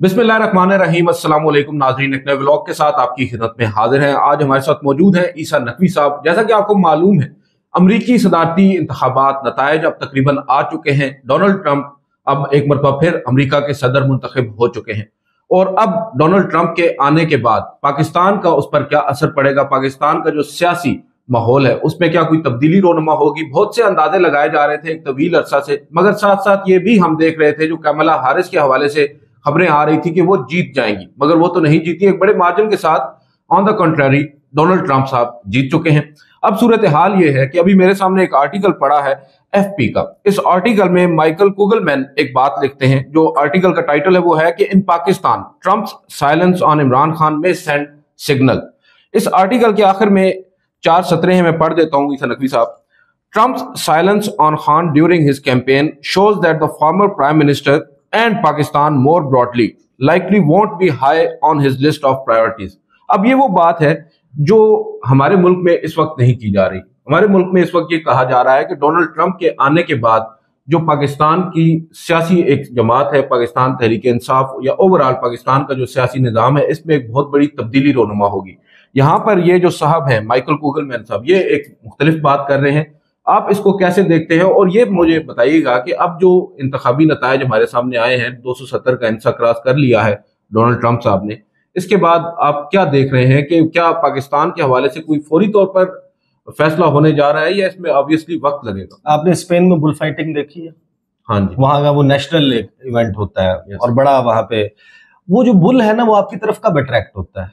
बिस्मिल्लाहिर्रहमानिर्रहीम अस्सलाम वालेकुम नाजरीन, एक नए व्लॉग के साथ आपकी खिदमत में हाजिर हैं। आज हमारे साथ मौजूद हैं ईसा नकवी साहब। जैसा कि आपको मालूम है, अमरीकी सदारती इंतबात नतज अब तकरीबन आ चुके हैं। डोनाल्ड ट्रंप अब एक मरतबा फिर अमरीका के सदर मुंतखब हो चुके हैं। और अब डोनाल्ड ट्रंप के आने के बाद पाकिस्तान का उस पर क्या असर पड़ेगा? पाकिस्तान का जो सियासी माहौल है, उसमें क्या कोई तब्दीली रोनमा होगी? बहुत से अंदाजे लगाए जा रहे थे एक तवील अरसा से। मगर साथ साथ ये भी हम देख रहे थे जो कमला हारिस के हवाले से खबरें आ रही थी कि वो जीत जाएँगी, मगर वो तो नहीं जीती। एक बड़े मार्जिन के साथ on the contrary Donald Trump साहब जीत चुके हैं। अब सूरत हाल ये है कि अभी मेरे सामने एक आर्टिकल पड़ा है एफपी का। इस आर्टिकल में माइकल कुगलमैन एक बात लिखते हैं, जो आर्टिकल का टाइटल है वो है कि in Pakistan Trump silence on Imran Khan में सेंड सिग्नल इस आर्टिकल के आखिर में चार सत्रह हैं, मैं पढ़ देता हूँ ईसा नकवी साहब। Trump silence on Khan during his campaign shows that the former prime minister and Pakistan more broadly likely won't be high on his list of priorities अब ये वो बात है जो हमारे मुल्क में इस वक्त नहीं की जा रही। हमारे मुल्क में इस वक्त ये कहा जा रहा है कि डोनाल्ड ट्रंप के आने के बाद जो पाकिस्तान की सियासी एक जमात है, पाकिस्तान तहरीक इंसाफ या ओवरऑल पाकिस्तान का जो सियासी निज़ाम है, इसमें एक बहुत बड़ी तब्दीली रोनुमा होगी। यहाँ पर ये जो साहब हैं, माइकल कूगलमैन साहब, ये एक मुख्तलिफ़ बात कर रहे हैं। आप इसको कैसे देखते हैं? और ये मुझे बताइएगा कि अब जो इंतबी नतज हमारे सामने आए हैं 270 का इंसा क्रॉस कर लिया है डोनाल्ड ट्रंप साहब ने। इसके बाद आप क्या देख रहे हैं कि क्या पाकिस्तान के हवाले से कोई फौरी तौर पर फैसला होने जा रहा है या इसमें ऑब्वियसली वक्त लगेगा? आपने स्पेन में बुल फाइटिंग देखी है? हाँ जी। वहाँ का वो नेशनल इवेंट होता है और बड़ा वहाँ पे वो जो बुल है ना वो आपकी तरफ़ कब अट्रैक्ट होता है?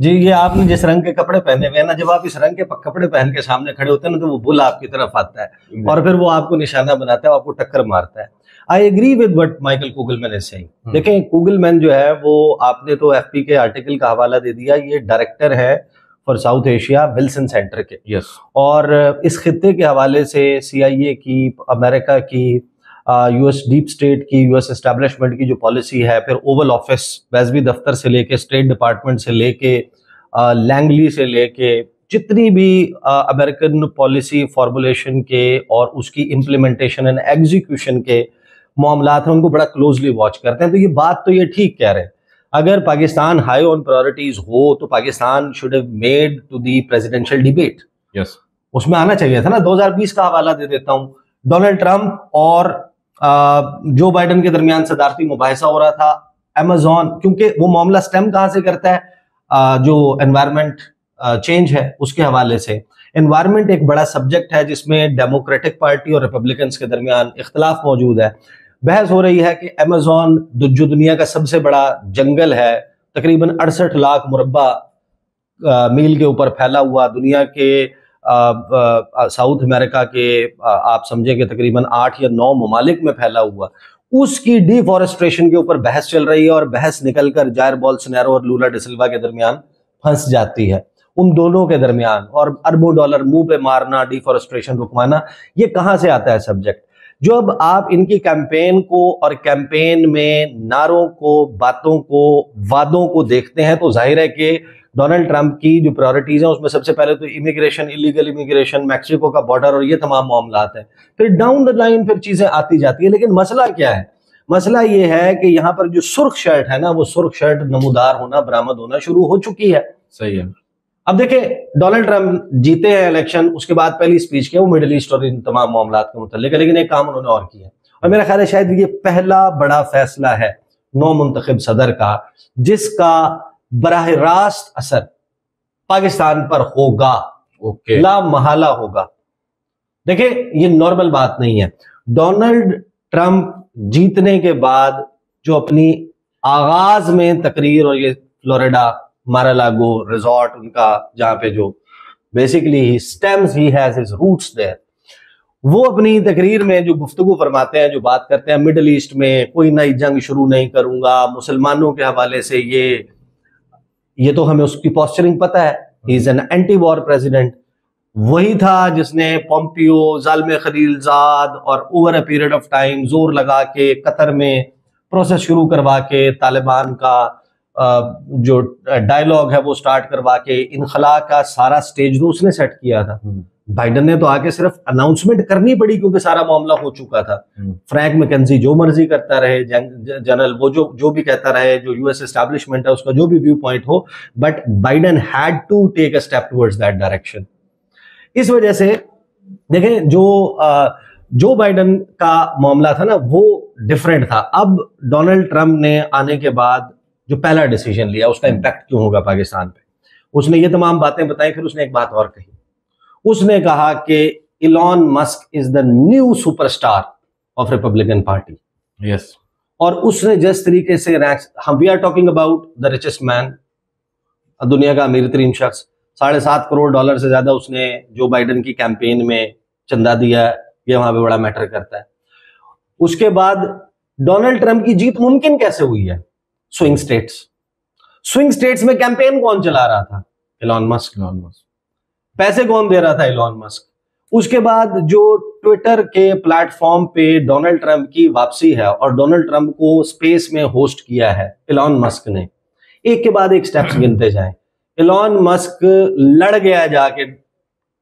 जी ये आपने जिस रंग के कपड़े पहने हुए हैं ना जब आप इस रंग के कपड़े पहन के सामने खड़े होते हैं ना तो वो बुल आपकी तरफ़ आता है। और फिर वो आपको निशाना बनाता है आपको टक्कर मारता है। I agree with what Michael Kugelman is saying देखें कूगलमैन जो है वो आपने तो एफपी के आर्टिकल का हवाला दे दिया ये डायरेक्टर है for South Asia Wilson Center के। यस और इस खत्े के हवाले से सीआईए की अमेरिका की यूएस डीप स्टेट की यूएस एस्टेब्लिशमेंट की जो पॉलिसी है फिर ओवल ऑफ़िस वैजबी दफ्तर से लेके स्टेट डिपार्टमेंट से लेके लैंगली से लेके जितनी भी अमेरिकन पॉलिसी फॉर्मुलेशन के और उसकी इम्प्लीमेंटेशन एंड एग्जीक्यूशन के मामला हैं उनको बड़ा क्लोजली वॉच करते हैं। तो ये बात तो ये ठीक कह रहे हैं। अगर पाकिस्तान हाई ऑन प्रायोरिटीज हो तो Pakistan should have made to the presidential debate yes उसमें आना चाहिए था ना 2020 का हवाला दे देता हूँ। डोनाल्ड ट्रंप और जो बाइडन के दरमियान सदारती मुबासा हो रहा था अमेजोन क्योंकि वो मामला स्टेम कहाँ से करता है? जो एनवायरमेंट चेंज है, उसके हवाले से। एनवायरमेंट एक बड़ा सब्जेक्ट है जिसमें डेमोक्रेटिक पार्टी और रिपब्लिकन्स के दरमियान इख्तलाफ मौजूद है। बहस हो रही है कि अमेजोन जो दुनिया का सबसे बड़ा जंगल है, तकरीबन अड़सठ लाख मुरबा मील के ऊपर फैला हुआ दुनिया के साउथ अमेरिका के आप समझें कि तकरीबन आठ या नौ ममालिक में फैला हुआ। उसकी डिफॉरेस्ट्रेशन के ऊपर बहस चल रही है और बहस निकलकर जायर बॉल सनेरो और लूला डिसल्वा के दरमियान फंस जाती है। उन दोनों के दरमियान और अरबों डॉलर मुँह पे मारना डिफॉरेस्ट्रेशन रुकवाना, ये कहाँ से आता है सब्जेक्ट जो अब आप इनकी कैंपेन को और कैंपेन में नारों को, बातों को, वादों को देखते हैं तो ज़ाहिर है कि डोनाल्ड ट्रंप की जो प्रायोरिटीज हैं उसमें सबसे पहले तो इमिग्रेशन इलीगल इमिग्रेशन मैक्सिको का बॉर्डर और ये तमाम मामला हैं। फिर डाउन द लाइन फिर चीज़ें आती जाती है लेकिन मसला क्या है? मसला ये है कि यहाँ पर जो सुर्ख शर्ट है ना वो सुर्ख शर्ट नमोदार होना बरामद होना शुरू हो चुकी है। सही है। अब देखे डोनाल्ड ट्रंप जीते हैं इलेक्शन उसके बाद पहली स्पीच किया वो मिडिल ईस्ट और इन तमाम मामला के मुतल लेकिन एक काम उन्होंने और किया और मेरा ख्याल है शायद ये पहला बड़ा फैसला है नौ मुंतखब सदर का जिसका बराह रास्त असर। पाकिस्तान पर होगा। ओके। ला महाला होगा। देखिए ये नॉर्मल बात नहीं है। डोनाल्ड ट्रंप जीतने के बाद जो अपनी आगाज़ में तकरीर और ये फ्लोरिडा मारालागो रिजॉर्ट उनका जहाँ पे जो basically he stems he has his roots there वो अपनी तकरीर में जो गुफ्तगु फरमाते हैं जो बात करते हैं मिडल ईस्ट में कोई नई जंग शुरू नहीं करूँगा मुसलमानों के हवाले से ये ये तो हमें उसकी पॉस्चरिंग पता है। He is an anti war president वही था जिसने पोम्पियो जालम खलीलजाद और over a period of time ज़ोर लगा के कतर में प्रोसेस शुरू करवा के तालिबान का जो डायलॉग है वो स्टार्ट करवा के इनखला का सारा स्टेज उसने सेट किया था। हम्म। बाइडन ने तो आके सिर्फ़ अनाउंसमेंट करनी पड़ी क्योंकि सारा मामला हो चुका था। फ्रैंक मैकेंजी जो मर्ज़ी करता रहे जनरल वो जो जो भी कहता रहे जो यूएस एस्टैब्लिशमेंट है उसका जो भी व्यू पॉइंट हो but Biden had to take a step towards that direction इस वजह से देखें जो जो बाइडन का मामला था ना वो डिफरेंट था। अब डोनाल्ड ट्रंप ने आने के बाद जो पहला डिसीज़न लिया उसका इम्पैक्ट क्यों होगा पाकिस्तान पे? उसने ये तमाम बातें बताई फिर उसने एक बात और कही। उसने कहा कि Elon Musk is the new superstar of Republican Party. Yes और उसने जिस तरीके से हम we are talking about the richest man दुनिया का अमीर तरीन शख्स। साढ़े सात करोड़ डॉलर से ज़्यादा उसने जो बाइडन की कैंपेन में चंदा दिया ये वहाँ पे बड़ा मैटर करता है। उसके बाद डोनाल्ड ट्रंप की जीत मुमकिन कैसे हुई है? स्विंग स्टेट्स स्विंग स्टेट्स में कैंपेन कौन चला रहा था? इलॉन मस्क इलॉन मस्क पैसे कौन दे रहा था इलॉन मस्क उसके बाद जो ट्विटर के प्लेटफॉर्म पे डोनाल्ड ट्रंप की वापसी है और डोनाल्ड ट्रंप को स्पेस में होस्ट किया है इलॉन मस्क ने एक के बाद एक स्टेप्स गिनते जाएँ। इलॉन मस्क लड़ गया जाके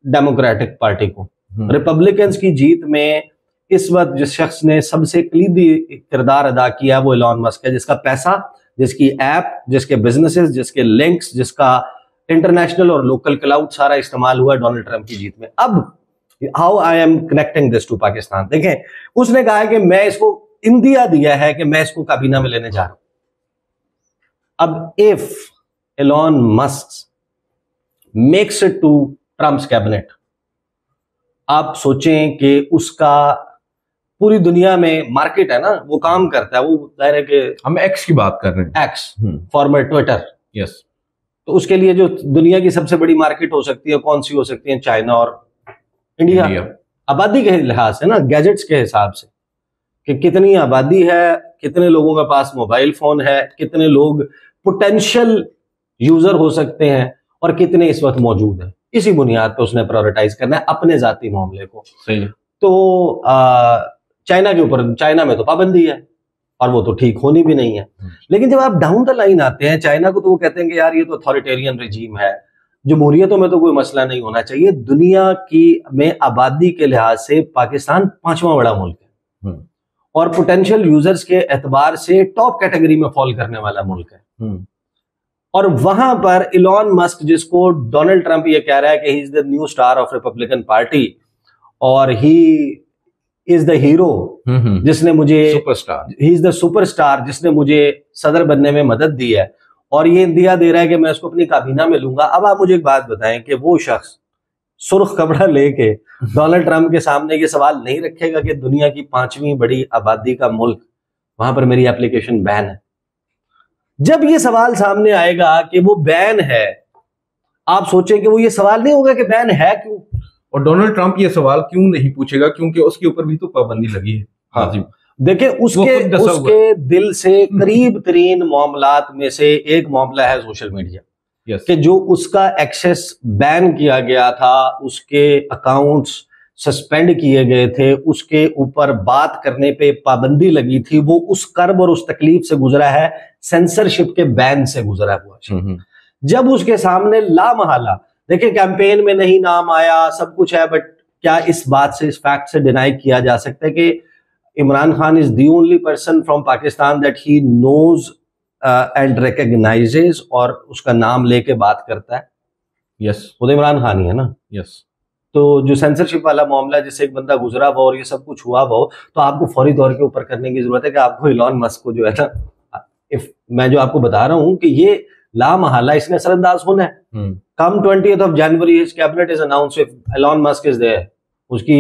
डेमोक्रेटिक पार्टी को। Republican hmm. की जीत में इस वक्त जिस शख्स ने सबसे कलीदी किरदार अदा किया वो इलॉन मस्क है जिसका पैसा जिसकी ऐप जिसके बिजनेसेस जिसके लिंक्स जिसका इंटरनेशनल और लोकल क्लाउड सारा इस्तेमाल हुआ डोनाल्ड ट्रंप की जीत में। अब how I am connecting this to Pakistan देखें उसने कहा है कि मैं इसको इंदिया दिया है कि मैं इसको काबीना में लेने जा रहा हूँ। अब if Elon Musk makes it to Trump's cabinet आप सोचें कि उसका पूरी दुनिया में मार्केट है ना वो काम करता है वो कह रहे कि हम एक्स की बात कर रहे हैं। एक्स फॉर्मर ट्विटर यस तो उसके लिए जो दुनिया की सबसे बड़ी मार्केट हो सकती है कौन सी हो सकती है? चाइना और इंडिया, इंडिया। आबादी के लिहाज से ना गैजेट्स के हिसाब से कि कितनी आबादी है कितने लोगों के पास मोबाइल फ़ोन है कितने लोग पोटेंशियल यूज़र हो सकते हैं और कितने इस वक्त मौजूद है। इसी बुनियाद पर उसने प्रायोरिटाइज करना है अपने जाति मामले को। सही तो चाइना के ऊपर चाइना में तो पाबंदी है। और वो तो ठीक होनी भी नहीं है हम्म। लेकिन जब आप डाउन द लाइन आते हैं चाइना को तो वो कहते हैं कि यार ये तो अथॉरिटेरियन रिजीम है जमहूरियतों में तो कोई मसला नहीं होना चाहिए दुनिया की में आबादी के लिहाज से पाकिस्तान पांचवा बड़ा मुल्क है हम्म। और पोटेंशियल यूज़र्स के एतबार से टॉप कैटेगरी में फॉल करने वाला मुल्क है हम्म। और वहाँ पर इलॉन मस्क जिसको डोनाल्ड ट्रंप ये कह रहा है कि he is the new star of Republican Party और ही इज़ द हीरो जिसने मुझे superstar he is the superstar जिसने मुझे सदर बनने में मदद दी है। और ये इंदिया दे रहा है कि मैं उसको अपनी काबीना में लूँगा। अब आप मुझे एक बात बताएँ कि वो शख्स सुर्ख कपड़ा लेके डोनाल्ड ट्रंप के सामने ये सवाल नहीं रखेगा कि दुनिया की पांचवी बड़ी आबादी का मुल्क वहाँ पर मेरी एप्लीकेशन बैन है। जब ये सवाल सामने आएगा कि वो बैन है आप सोचें कि वो ये सवाल नहीं होगा कि बैन है क्यों? और डोनाल्ड ट्रंप ये सवाल क्यों नहीं पूछेगा? क्योंकि उसके ऊपर भी तो पाबंदी लगी है। हाँ। जी देखिए उसके उसके दिल से करीब तरीन मामला में से एक मामला है सोशल मीडिया। Yes. कि जो उसका एक्सेस बैन किया गया था उसके अकाउंट्स सस्पेंड किए गए थे उसके ऊपर बात करने पे पाबंदी लगी थी वो उस कर्ब और उस तकलीफ़ से गुजरा है सेंसरशिप के बैन से गुजरा हुआ हम्म, हम्म। जब उसके सामने ला महाला देखिए कैंपेन में नहीं नाम आया सब कुछ है बट क्या इस बात से इस फैक्ट से डिनाई किया जा सकता है कि Imran Khan is the only person from Pakistan that he knows and recognises और उसका नाम लेके बात करता है यस yes. वो तो इमरान खान ही है ना यस yes. तो जो सेंसरशिप वाला मामला जिससे एक बंदा गुजरा हुआ और ये सब कुछ हुआ हुआ तो आपको फौरी तौर के ऊपर करने की ज़रूरत है कि आपको इलॉन मस्क को जो है ना इफ़ मैं जो आपको बता रहा हूँ कि ये ला महला इसने असरअंदाज होना है। हम्म। Come twenty of January his cabinet is announce Elon Musk is there उसकी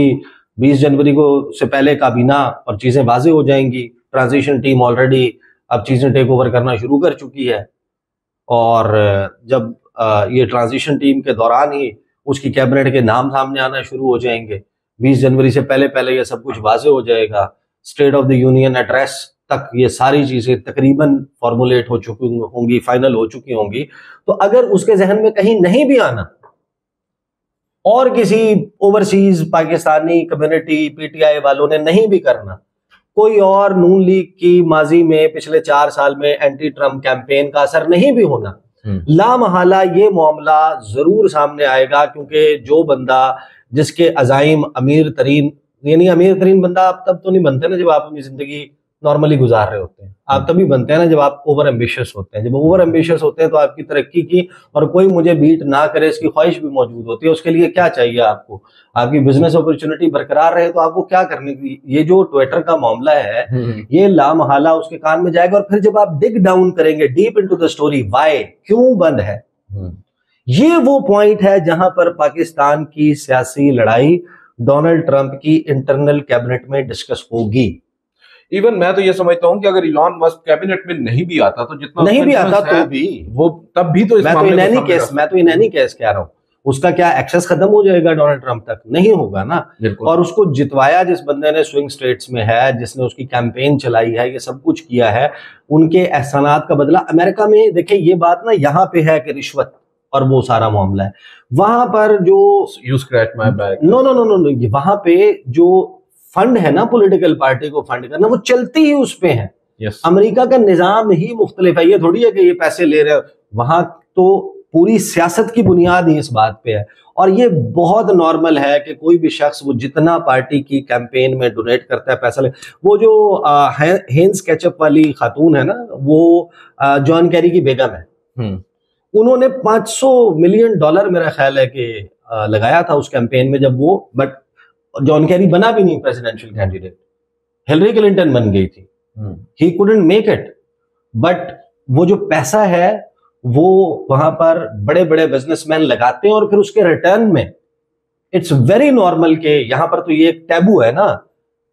20 जनवरी को से पहले काबीना और चीज़ें वाजे हो जाएँगी। ट्रांजिशन टीम ऑलरेडी अब चीज़ें टेक ओवर करना शुरू कर चुकी है। और जब ये ट्रांजिशन टीम के दौरान ही उसकी कैबिनेट के नाम सामने आना शुरू हो जाएँगे। 20 जनवरी से पहले पहले ये सब कुछ वाजे हो जाएगा। State of the Union address तक ये सारी चीज़ें तकरीबन फॉर्मुलेट हो चुकी होंगी फाइनल हो चुकी होंगी तो अगर उसके जहन में कहीं नहीं भी आना और किसी ओवरसीज पाकिस्तानी कम्युनिटी पीटीआई वालों ने नहीं भी करना कोई और नून लीग की माजी में पिछले चार साल में एंटी ट्रंप कैंपेन का असर नहीं भी होना हम्म। ला ये मामला ज़रूर सामने आएगा क्योंकि जो बंदा जिसके अजाइम अमीर तरीन यानी अमीर तरीन बंदा आप तब तो नहीं बनते ना जब आप अपनी ज़िंदगी नॉर्मली गुजार रहे होते हैं। आप तभी बनते हैं ना जब आप ओवर एम्बिशियस होते हैं। जब ओवर एम्बिशियस होते हैं तो आपकी तरक्की की और कोई मुझे बीट ना करे इसकी ख्वाहिश भी मौजूद होती है उसके लिए क्या चाहिए आपको? आपकी बिज़नेस अपॉर्चुनिटी बरकरार रहे तो आपको क्या करने की? ये जो ट्विटर का मामला है हम्म, ये लामहला उसके कान में जाएगा और फिर जब आप डिग डाउन करेंगे deep into the story why क्यों बंद है? हम्म, ये वो पॉइंट है जहाँ पर पाकिस्तान की सियासी लड़ाई डोनाल्ड ट्रंप की इंटरनल कैबिनेट में डिस्कस होगी। इवन मैं तो ये समझता हूँ कि अगर इलॉन मस्क कैबिनेट में नहीं भी आता तो जितना नहीं भी आता तो भी। वो तब भी तो इस मैं तो मामले इन एनी केस मैं तो इन एनी केस कह रहा हूँ। उसका क्या एक्सेस खत्म हो जाएगा डोनाल्ड ट्रंप तक? नहीं होगा ना। और उसको जितवाया जिस बंदे ने स्विंग स्टेट्स में है जिसने उसकी कैंपेन चलाई है ये सब कुछ किया है उनके एहसानात का बदला अमेरिका में देखिए ये बात ना यहाँ पे है कि रिश्वत और वो सारा मामला है। वहाँ पर जो you scratch my back no no no no no वहाँ पे जो फंड है ना पॉलिटिकल पार्टी को फंड करना वो चलती ही उस पे है। यस अमेरिका का निज़ाम ही मुख्तलिफ़ है ये थोड़ी है कि ये पैसे ले रहे हो। वहाँ तो पूरी सियासत की बुनियाद ही इस बात पे है। और ये बहुत नॉर्मल है कि कोई भी शख्स वो जितना पार्टी की कैंपेन में डोनेट करता है पैसा ले वो जो हेंस कैचअप वाली खातून है ना वो जॉन कैरी की बेगम है। हम्म, उन्होंने 500 मिलियन डॉलर मेरा ख्याल है कि लगाया था उस कैंपेन में जब वो बट जॉन कैरी बना भी नहीं प्रेसिडेंशियल कैंडिडेट। हिलरी क्लिंटन बन गई थी। He couldn't make it but वो जो पैसा है वो वहाँ पर बड़े बड़े बिजनेसमैन लगाते हैं और फिर उसके रिटर्न में। इट्स वेरी नॉर्मल के यहाँ पर तो ये एक टैबू है ना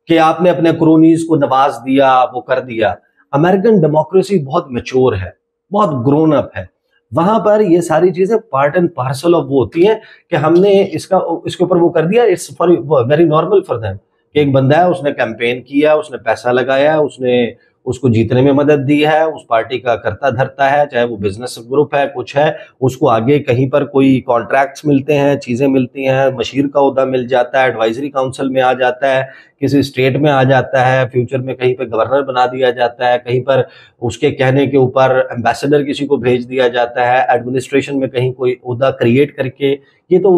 कि आपने अपने क्रोनीज को नवाज़ दिया वो कर दिया। अमेरिकन डेमोक्रेसी बहुत मेच्योर है बहुत ग्रोन अप है। वहाँ पर ये सारी चीज़ें पार्ट एंड पार्सल ऑफ़ वो होती हैं कि हमने इसका, इसके ऊपर वो कर दिया it's for very normal for them कि एक बंदा है, उसने कैंपेन किया, उसने पैसा लगाया, उसने उसको जीतने में मदद दी है, उस पार्टी का करता धरता है, चाहे वो बिज़नेस ग्रुप है, कुछ है, उसको आगे कहीं पर कोई कॉन्ट्रैक्ट्स मिलते हैं, चीज़ें मिलती हैं, मशीर का उहदा मिल जाता है एडवाइजरी काउंसिल में आ जाता है, किसी स्टेट में आ जाता है फ्यूचर में कहीं पर गवर्नर बना दिया जाता है, कहीं पर उसके कहने के ऊपर एम्बेसडर किसी को भेज दिया जाता है एडमिनिस्ट्रेशन में कहीं कोई उहदा क्रिएट करके, ये तो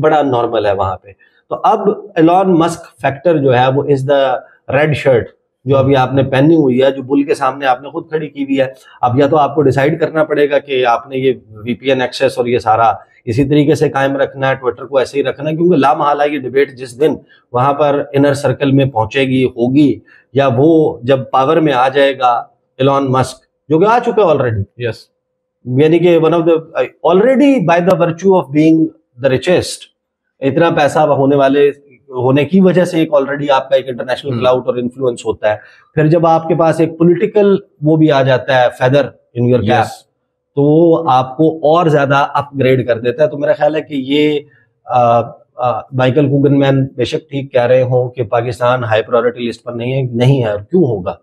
बड़ा नॉर्मल है वहाँ पे। तो अब एलॉन मस्क फैक्टर जो है, वो इज़ द रेड शर्ट जो अभी आपने पहनी हुई है जो बुल के सामने आपने खुद खड़ी की हुई है अब या तो आपको डिसाइड करना पड़ेगा कि आपने ये वीपीएन एक्सेस और ये सारा इसी तरीके से कायम रखना है ट्विटर को ऐसे ही रखना है क्योंकि लामहला ये डिबेट जिस दिन वहाँ पर इनर सर्कल में पहुंचेगी होगी या वो जब पावर में आ जाएगा एलॉन मस्क जो कि आ चुका है ऑलरेडी यस यानी कि one of the already by the virtue of being the richest इतना पैसा होने वाले होने की वजह से एक ऑलरेडी आपका एक इंटरनेशनल हम्म। क्लाउड और इन्फ्लुएंस होता है। फिर जब आपके पास एक पॉलिटिकल वो भी आ जाता है फेदर इन योर कैप तो वो आपको और ज़्यादा अपग्रेड कर देता है। तो मेरा ख्याल है कि ये माइकल आ, मैन बेशक ठीक कह रहे हो कि पाकिस्तान हाई प्रायोरिटी लिस्ट पर नहीं है नहीं है क्यों होगा?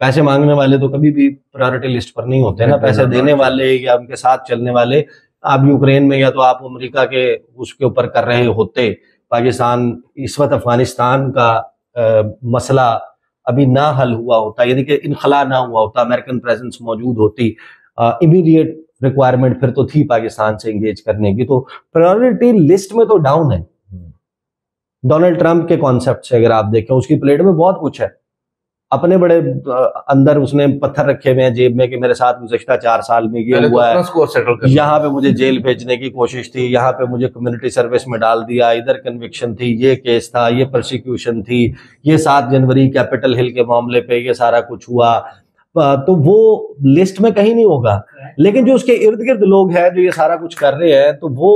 पैसे मांगने वाले तो कभी भी प्रायोरिटी लिस्ट पर नहीं होते ना। पैसे देने वाले या उनके साथ चलने वाले आप यूक्रेन में या तो आप अमेरिका के उसके ऊपर कर रहे होते पाकिस्तान इस वक्त अफ़गानिस्तान का आ, मसला अभी ना हल हुआ होता यानी कि इनखला ना हुआ होता अमेरिकन प्रेजेंस मौजूद होती इमीडिएट रिक्वायरमेंट फिर तो थी पाकिस्तान से इंगेज करने की तो प्रायोरिटी लिस्ट में तो डाउन है। डोनाल्ड ट्रंप के कॉन्सेप्ट से अगर आप देखें उसकी प्लेट में बहुत कुछ है। अपने बड़े अंदर उसने पत्थर रखे हुए हैं जेब में कि मेरे साथ गुजश्ता चार साल में ये तो हुआ है। यहाँ पे मुझे जेल भेजने की कोशिश थी यहाँ पे मुझे कम्युनिटी सर्विस में डाल दिया इधर कन्विक्शन थी ये केस था ये प्रोसिक्यूशन थी ये सात जनवरी कैपिटल हिल के मामले पे ये सारा कुछ हुआ। तो वो लिस्ट में कहीं नहीं होगा। लेकिन जो उसके इर्द गिर्द लोग हैं जो ये सारा कुछ कर रहे हैं तो वो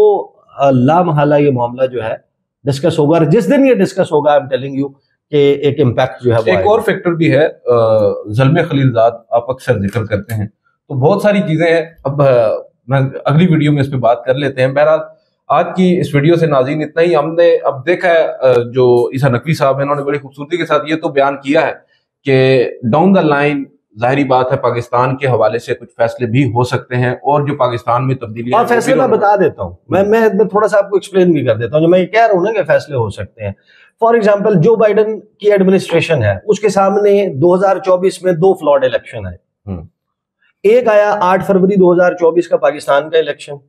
लामहला ये मामला जो है डिस्कस होगा। और जिस दिन ये डिस्कस होगा आई एम टेलिंग यू कि एक इम्पैक्ट जो है वो एक और फैक्टर भी है जलम खलीलजाद आप अक्सर ज़िक्र करते हैं। तो बहुत सारी चीज़ें हैं। अब मैं अगली वीडियो में इस पर बात कर लेते हैं। बहरहाल आज की इस वीडियो से नाजीन इतना ही। हमने अब देखा है जो ईसा नकवी साहब हैं उन्होंने बड़ी खूबसूरती के साथ ये तो बयान किया है कि डाउन द लाइन जाहिरी बात है पाकिस्तान के हवाले से कुछ फैसले भी हो सकते हैं और जो पाकिस्तान में तब्दीली और फैसले मैं बता देता हूँ। मैं मैं थोड़ा सा आपको एक्सप्लेन भी कर देता हूँ। जो मैं ये कह रहा हूँ ना कि फैसले हो सकते हैं। फॉर एग्ज़ाम्पल जो बाइडन की एडमिनिस्ट्रेशन है उसके सामने 2024 में दो फ्लॉड इलेक्शन आए हम्म। एक आया 8 फरवरी 2024 का पाकिस्तान का इलेक्शन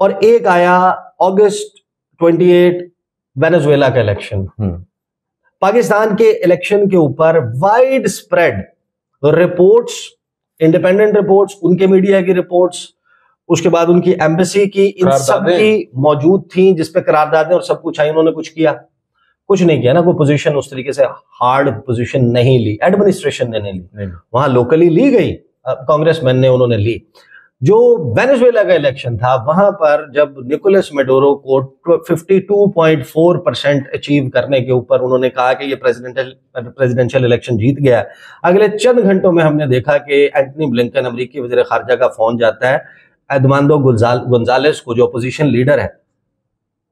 और एक आया अगस्त 28 वेनेजुएला का इलेक्शन हम्म। पाकिस्तान के इलेक्शन के ऊपर wide spread reports independent reports उनके मीडिया की रिपोर्ट्स उसके बाद उनकी एम्बेसी की इन सब की मौजूद थी जिसपे करारदादें और सब कुछ आई उन्होंने कुछ किया कुछ नहीं किया ना कोई पोजीशन उस तरीके से हार्ड पोजीशन नहीं ली एडमिनिस्ट्रेशन ने नहीं ली। वहाँ लोकली ली गई कांग्रेस मैन ने उन्होंने ली। जो वेनेजुएला का इलेक्शन था वहाँ पर जब निकोलस मेडोरो को 52.4 परसेंट अचीव करने के ऊपर उन्होंने कहा कि ये प्रेसिडेंशियल प्रेसिडेंशियल इलेक्शन जीत गया। है अगले चंद घंटों में हमने देखा कि एंटनी ब्लिंकन अमरीकी वज़ीर खारजा का फ़ोन जाता है। एदमांदो गुंजालेस को जो अपोजिशन लीडर है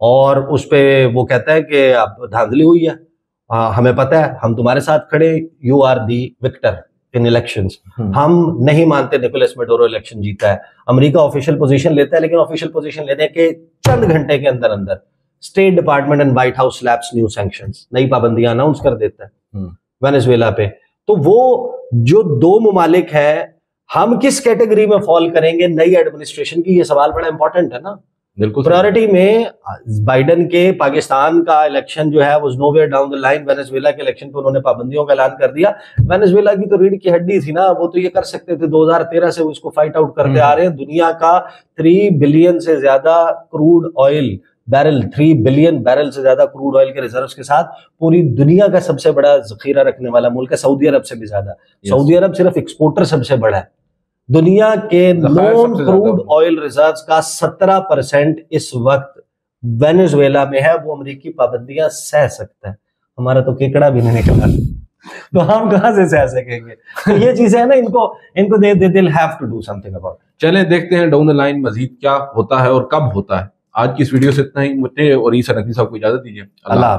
और उस पे वो कहता है कि अब धांधली हुई है। आ, हमें पता है हम तुम्हारे साथ खड़े you are the victor in elections hmm. हम नहीं मानते निकोलस मेडोरो इलेक्शन जीता है। अमेरिका ऑफिशियल पोजीशन लेता है लेकिन ऑफिशियल पोजीशन लेने के चंद घंटे के अंदर अंदर State Department and White House slaps new sanctions नई पाबंदियाँ अनाउंस कर देता है। हम्म। वेनेजुएला पे। तो वो जो दो ममालिक हैं हम किस कैटेगरी में फॉल करेंगे? नई एडमिनिस्ट्रेशन की ये सवाल बड़ा इंपॉर्टेंट है ना। बिल्कुल प्रायोरिटी में बाइडन के पाकिस्तान का इलेक्शन जो है वो nowhere down the line Venezuela के इलेक्शन पे उन्होंने पाबंदियों का ऐलान कर दिया। वेनेजुएला की तो रीढ़ की हड्डी थी ना वो तो ये कर सकते थे। 2013 से वो इसको फाइट आउट करते हम्म। आ रहे हैं। दुनिया का थ्री बिलियन से ज़्यादा crude oil barrel three billion barrel से ज़्यादा क्रूड ऑयल के रिज़र्व के साथ पूरी दुनिया का सबसे बड़ा जखीरा रखने वाला मुल्क है सऊदी अरब से भी ज़्यादा। सऊदी अरब सिर्फ़ एक्सपोर्टर सबसे बड़ा है। दुनिया के नॉन क्रूड ऑयल रिजर्व्स का 17 परसेंट इस वक्त वेनेजुएला में है। वो अमरीकी पाबंदियाँ सह सकता है। हमारा तो केकड़ा भी नहीं निकला। तो हम कहा से सह सकेंगे? तो ये चीज़ें है ना इनको इनको दे they'll have to do something about चलें देखते हैं डाउन द लाइन मजीद क्या होता है और कब होता है। आज की इस वीडियो से इतना ही। मुझे और ईसा नकवी साहब को इजाज़त दीजिए। अल्लाह